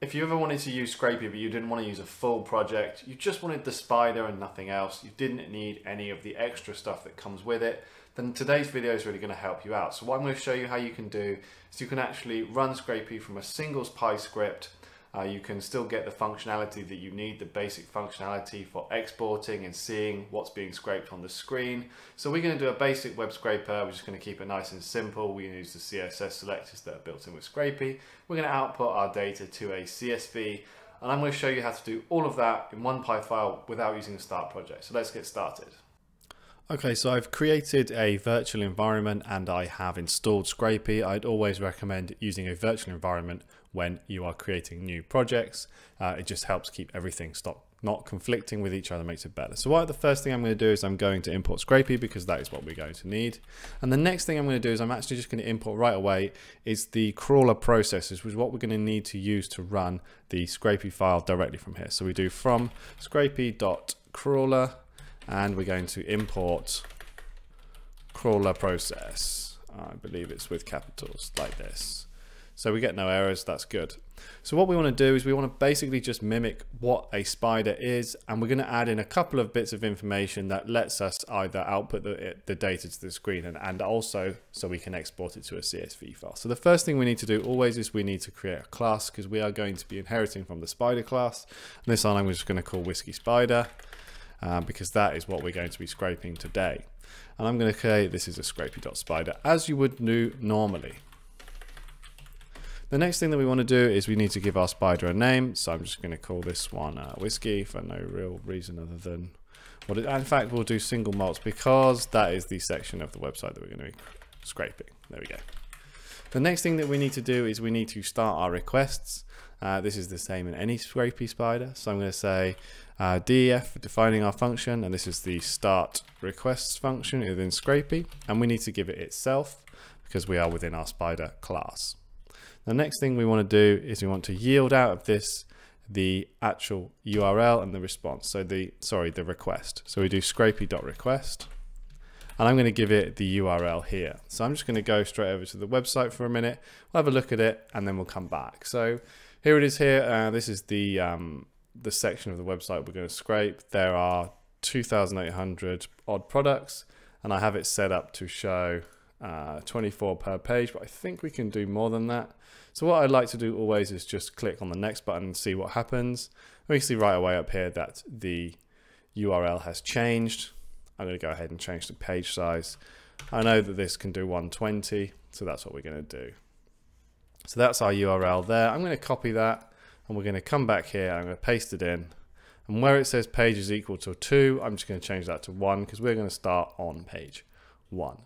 If you ever wanted to use Scrapy but you didn't want to use a full project, you just wanted the spider and nothing else, you didn't need any of the extra stuff that comes with it, then today's video is really going to help you out. So what I'm going to show you how you can do is you can actually run Scrapy from a singles Py script uh, you can still get the functionality that you need, the basic functionality for exporting and seeing what's being scraped on the screen. So we're going to do a basic web scraper. We're just going to keep it nice and simple. We use the CSS selectors that are built in with Scrapy. We're going to output our data to a CSV and I'm going to show you how to do all of that in one Py file without using the start project. So let's get started. Okay, so I've created a virtual environment and I have installed Scrapy. I'd always recommend using a virtual environment when you are creating new projects. Uh, it just helps keep everything stop not conflicting with each other makes it better. So what the first thing I'm going to do is I'm going to import Scrapy because that is what we're going to need. And the next thing I'm going to do is I'm actually just going to import right away is the crawler processes, which is what we're going to need to use to run the Scrapy file directly from here. So we do from scrapy.crawler and we're going to import crawler process. I believe it's with capitals like this. So we get no errors, that's good. So what we want to do is we want to basically just mimic what a spider is and we're going to add in a couple of bits of information that lets us either output the, the data to the screen and, and also so we can export it to a CSV file. So the first thing we need to do always is we need to create a class because we are going to be inheriting from the spider class. And this one I'm just going to call whiskey spider uh, because that is what we're going to be scraping today. And I'm going to say this is a scrapy.spider as you would do normally. The next thing that we want to do is we need to give our spider a name. So I'm just going to call this one uh, whiskey for no real reason other than what it, in fact we'll do single malts because that is the section of the website that we're going to be scraping. There we go. The next thing that we need to do is we need to start our requests. Uh, this is the same in any scrapy spider. So I'm going to say uh, DEF defining our function, and this is the start requests function within Scrapy, and we need to give it itself because we are within our spider class. The next thing we want to do is we want to yield out of this the actual URL and the response. So the, sorry, the request. So we do scrapy.request and I'm going to give it the URL here. So I'm just going to go straight over to the website for a minute. We'll have a look at it and then we'll come back. So here it is here. Uh, this is the, um, the section of the website we're going to scrape. There are 2,800 odd products and I have it set up to show uh, 24 per page, but I think we can do more than that. So what I'd like to do always is just click on the next button and see what happens. We see right away up here that the URL has changed. I'm going to go ahead and change the page size. I know that this can do 120, so that's what we're going to do. So that's our URL there. I'm going to copy that and we're going to come back here. I'm going to paste it in. And where it says page is equal to 2, I'm just going to change that to 1 because we're going to start on page 1.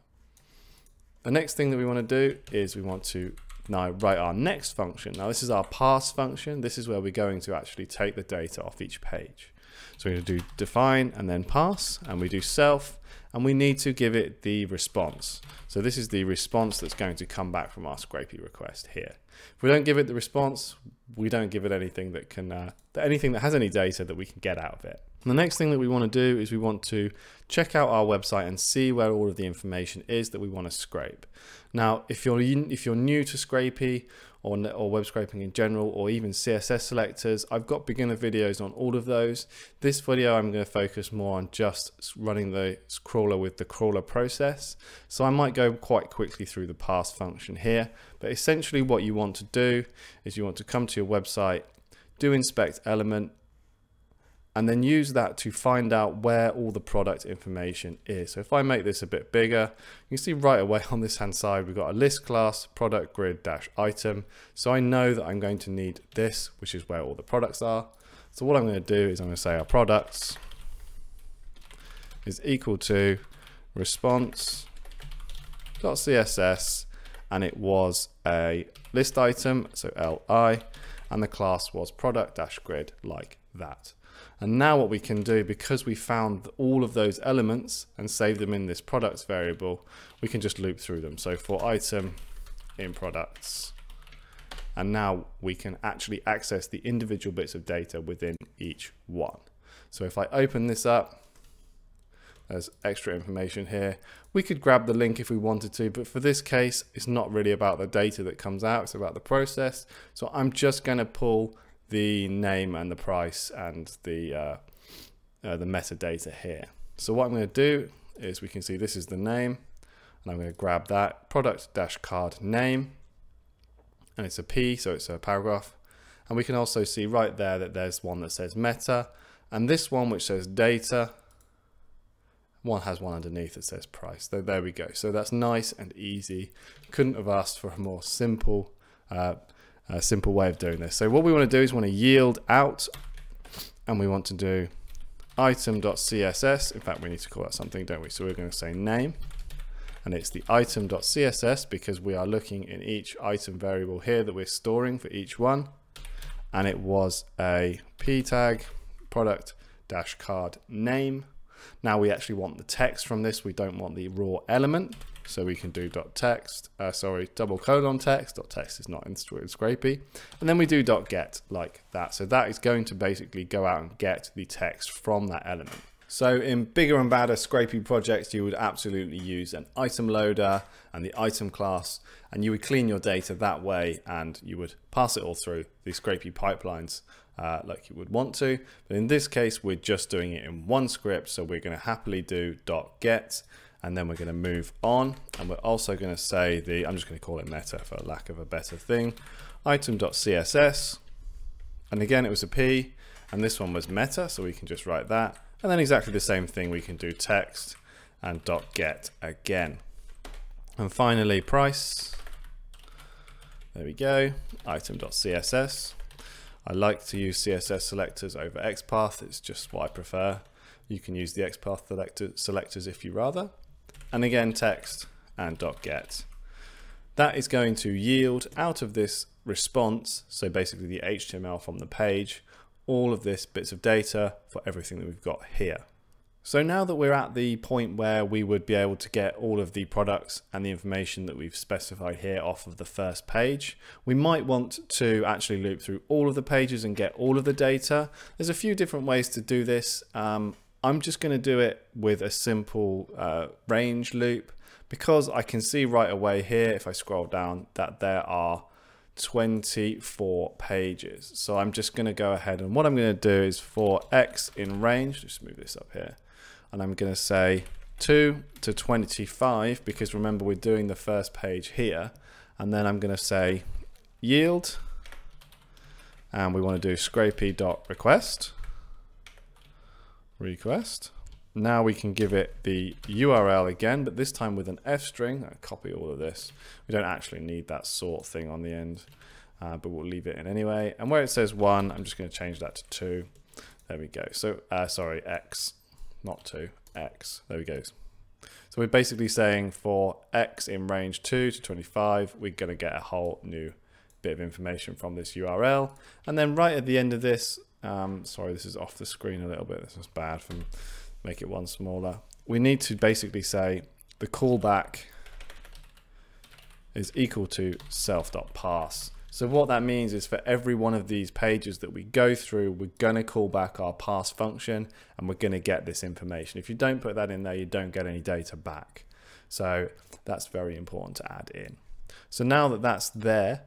The next thing that we want to do is we want to now write our next function. Now this is our parse function. This is where we're going to actually take the data off each page. So we're going to do define and then parse and we do self and we need to give it the response. So this is the response that's going to come back from our Scrapy request here. If we don't give it the response, we don't give it anything that can, uh, anything that has any data that we can get out of it. And the next thing that we want to do is we want to check out our website and see where all of the information is that we want to scrape. Now, if you're if you're new to Scrapy or, or web scraping in general, or even CSS selectors, I've got beginner videos on all of those. This video, I'm going to focus more on just running the crawler with the crawler process. So I might go quite quickly through the parse function here, but essentially what you want to do is you want to come to your website, do inspect element, and then use that to find out where all the product information is. So if I make this a bit bigger, you can see right away on this hand side, we've got a list class, product grid dash item. So I know that I'm going to need this, which is where all the products are. So what I'm going to do is I'm going to say our products is equal to response dot css and it was a list item so li and the class was product dash grid like that and now what we can do, because we found all of those elements and save them in this products variable, we can just loop through them. So for item in products, and now we can actually access the individual bits of data within each one. So if I open this up, There's extra information here. We could grab the link if we wanted to, but for this case, it's not really about the data that comes out, it's about the process. So I'm just going to pull the name and the price and the, uh, uh, the metadata here. So what I'm going to do is we can see this is the name, and I'm going to grab that product dash card name, and it's a P, so it's a paragraph. And we can also see right there that there's one that says meta, and this one which says data one has one underneath that says price. So there we go. So that's nice and easy. Couldn't have asked for a more simple, uh, uh, simple way of doing this. So what we want to do is want to yield out, and we want to do item.css. In fact, we need to call that something, don't we? So we're going to say name, and it's the item.css because we are looking in each item variable here that we're storing for each one, and it was a p tag product dash card name now we actually want the text from this. We don't want the raw element. So we can do dot text, uh, sorry, double colon text. Dot text is not in Scrapy. And then we do dot get like that. So that is going to basically go out and get the text from that element. So in bigger and badder Scrapy projects, you would absolutely use an item loader and the item class, and you would clean your data that way, and you would pass it all through the Scrapy pipelines uh, like you would want to. But in this case, we're just doing it in one script. So we're going to happily do dot get, and then we're going to move on. And we're also going to say the, I'm just going to call it meta for lack of a better thing, item.css. And again, it was a P, and this one was meta, so we can just write that. And then exactly the same thing, we can do text and dot get again. And finally, price. There we go, item.css. I like to use CSS selectors over XPath. It's just what I prefer. You can use the XPath selector, selectors if you rather. And again, text and dot .get. That is going to yield out of this response, so basically the HTML from the page, all of this bits of data for everything that we've got here. So now that we're at the point where we would be able to get all of the products and the information that we've specified here off of the first page, we might want to actually loop through all of the pages and get all of the data. There's a few different ways to do this. Um, I'm just going to do it with a simple uh, range loop because I can see right away here if I scroll down that there are 24 pages. So I'm just going to go ahead and what I'm going to do is for x in range, just move this up here and I'm going to say 2 to 25 because remember we're doing the first page here and then I'm going to say yield and we want to do scrapy dot request now we can give it the URL again but this time with an F string I copy all of this we don't actually need that sort thing on the end uh, but we'll leave it in anyway and where it says 1 I'm just going to change that to 2 there we go so uh, sorry X not 2, x. There we go. So we're basically saying for x in range 2 to 25, we're going to get a whole new bit of information from this URL. And then right at the end of this, um, sorry, this is off the screen a little bit. This is bad from make it one smaller. We need to basically say the callback is equal to self.parse. So what that means is for every one of these pages that we go through, we're going to call back our parse function and we're going to get this information. If you don't put that in there, you don't get any data back. So that's very important to add in. So now that that's there,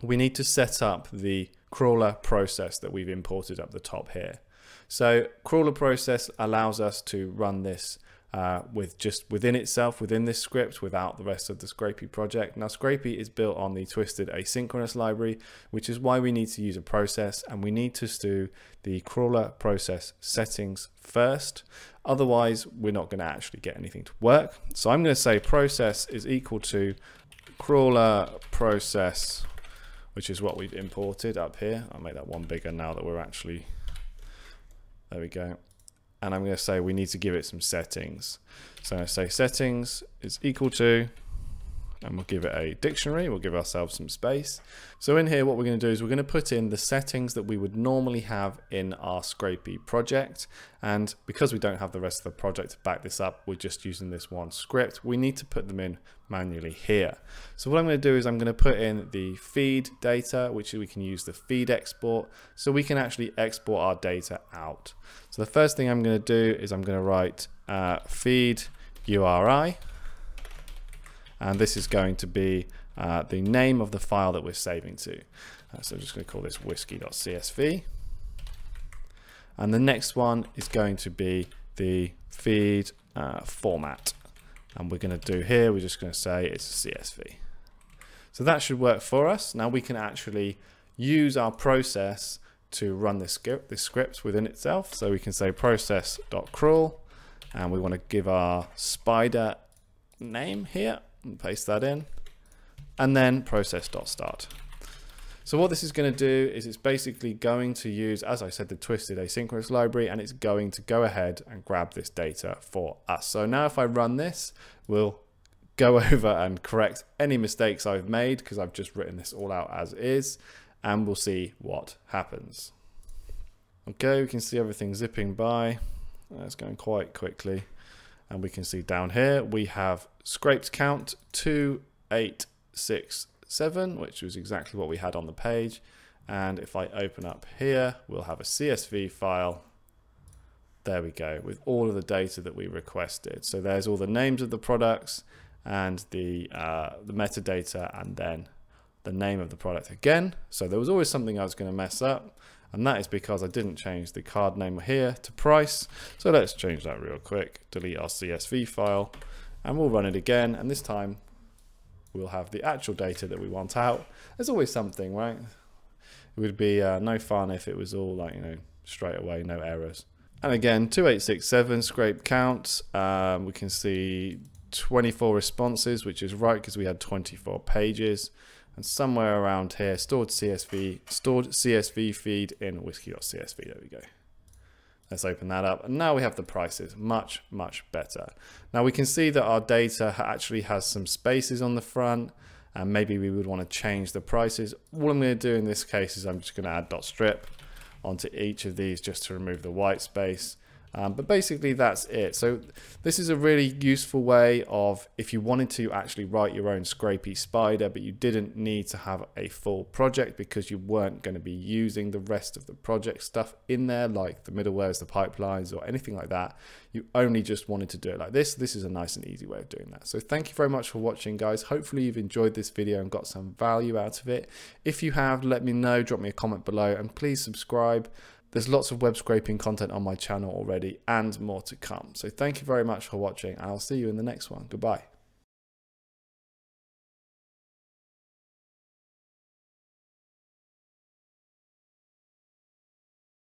we need to set up the crawler process that we've imported up the top here. So crawler process allows us to run this uh, with just within itself, within this script, without the rest of the Scrapy project. Now, Scrapy is built on the Twisted Asynchronous library, which is why we need to use a process and we need to do the crawler process settings first. Otherwise, we're not going to actually get anything to work. So I'm going to say process is equal to crawler process, which is what we've imported up here. I'll make that one bigger now that we're actually, there we go and I'm going to say we need to give it some settings. So to say settings is equal to and we'll give it a dictionary. We'll give ourselves some space. So in here, what we're going to do is we're going to put in the settings that we would normally have in our Scrapy project. And because we don't have the rest of the project to back this up, we're just using this one script. We need to put them in manually here. So what I'm going to do is I'm going to put in the feed data, which we can use the feed export, so we can actually export our data out. So the first thing I'm going to do is I'm going to write uh, feed URI and this is going to be uh, the name of the file that we're saving to. Uh, so I'm just going to call this whiskey.csv. And the next one is going to be the feed uh, format. And we're going to do here, we're just going to say it's a CSV. So that should work for us. Now we can actually use our process to run this script, this script within itself. So we can say process.crawl and we want to give our spider name here and paste that in and then process.start. So what this is going to do is it's basically going to use, as I said, the twisted asynchronous library, and it's going to go ahead and grab this data for us. So now if I run this, we'll go over and correct any mistakes I've made because I've just written this all out as is, and we'll see what happens. Okay, we can see everything zipping by. It's going quite quickly. And we can see down here, we have scraped count 2867, which was exactly what we had on the page. And if I open up here, we'll have a CSV file. There we go, with all of the data that we requested. So there's all the names of the products and the, uh, the metadata and then the name of the product again. So there was always something I was going to mess up and that is because I didn't change the card name here to price. So let's change that real quick, delete our CSV file, and we'll run it again, and this time we'll have the actual data that we want out. There's always something, right? It would be uh, no fun if it was all like, you know, straight away, no errors. And again, 2867 scrape count, um, we can see 24 responses, which is right because we had 24 pages and somewhere around here, stored CSV, stored CSV feed in whiskey.csv. There we go. Let's open that up. And now we have the prices, much, much better. Now we can see that our data actually has some spaces on the front and maybe we would want to change the prices. What I'm going to do in this case is I'm just going to add dot strip onto each of these just to remove the white space. Um, but basically that's it. So this is a really useful way of if you wanted to actually write your own Scrapy spider, but you didn't need to have a full project because you weren't going to be using the rest of the project stuff in there, like the middlewares, the pipelines, or anything like that. You only just wanted to do it like this. This is a nice and easy way of doing that. So thank you very much for watching, guys. Hopefully you've enjoyed this video and got some value out of it. If you have, let me know, drop me a comment below, and please subscribe. There's lots of web scraping content on my channel already and more to come. So thank you very much for watching I'll see you in the next one. Goodbye.